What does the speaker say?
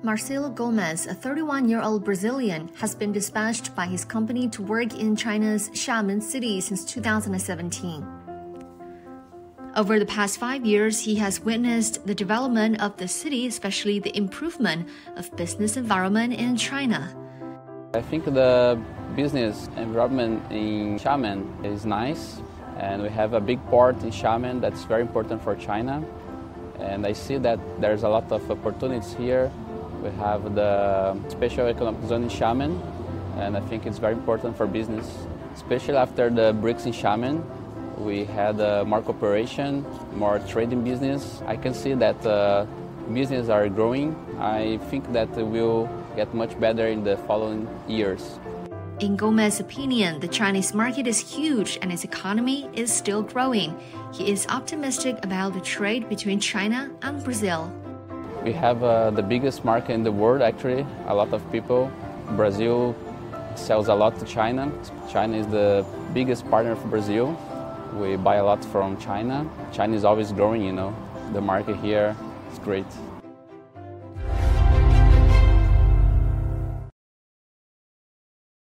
Marcelo Gomez, a 31 year old Brazilian, has been dispatched by his company to work in China's Xiamen city since 2017. Over the past five years, he has witnessed the development of the city, especially the improvement of business environment in China. I think the business environment in Xiamen is nice, and we have a big port in Xiamen that's very important for China. And I see that there's a lot of opportunities here. We have the special economic zone in Xiamen, and I think it's very important for business, especially after the BRICS in Xiamen. We had uh, more cooperation, more trading business. I can see that uh, business are growing. I think that will get much better in the following years. In Gomez's opinion, the Chinese market is huge and its economy is still growing. He is optimistic about the trade between China and Brazil. We have uh, the biggest market in the world, actually. A lot of people. Brazil sells a lot to China. China is the biggest partner for Brazil. We buy a lot from China. China is always growing, you know. The market here is great.